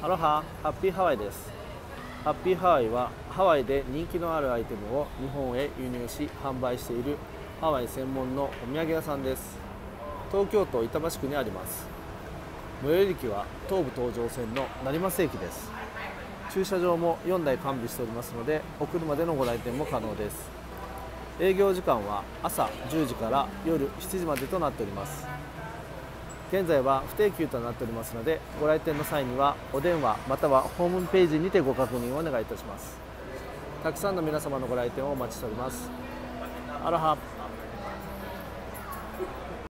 アロハハッピーハワイです。ハッピーハワイはハワイで人気のあるアイテムを日本へ輸入し販売しているハワイ専門のお土産屋さんです。東京都板橋区にあります。最寄り駅は東武東上線の成増駅です。駐車場も4台完備しておりますのでお車でのご来店も可能です。営業時間は朝10時から夜7時までとなっております。現在は不定休となっておりますのでご来店の際にはお電話またはホームページにてご確認をお願いいたします。たくさんの皆様のご来店をお待ちしております。アロハ。